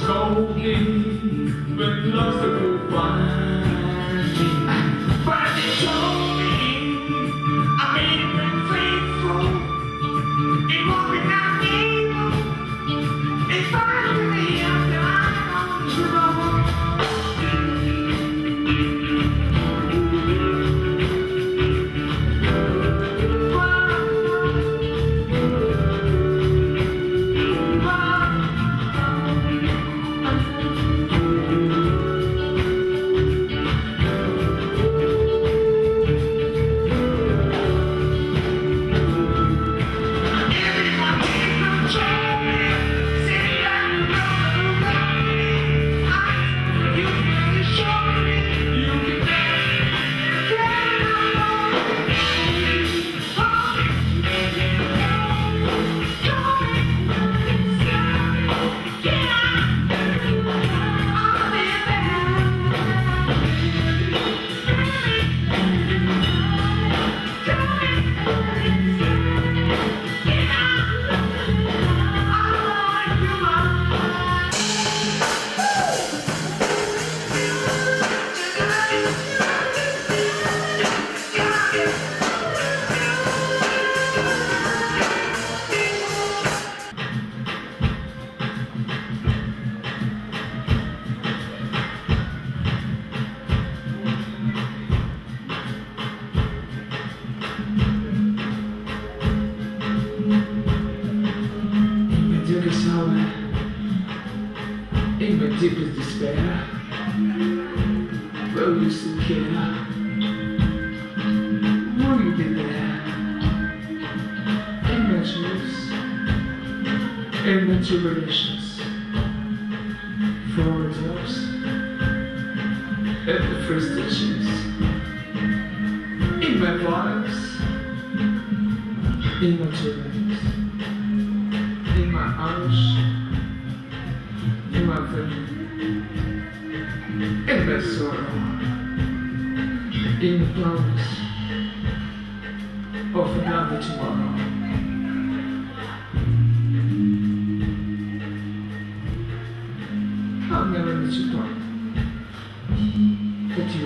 smoking, but loves the deepest despair, will you still care? Will you be there? In my dreams, in my tribulations, for the drops, and the my vibes, in my dreams in my arms, in my pain, my sorrow, in the promise of another tomorrow. I'll never let you but you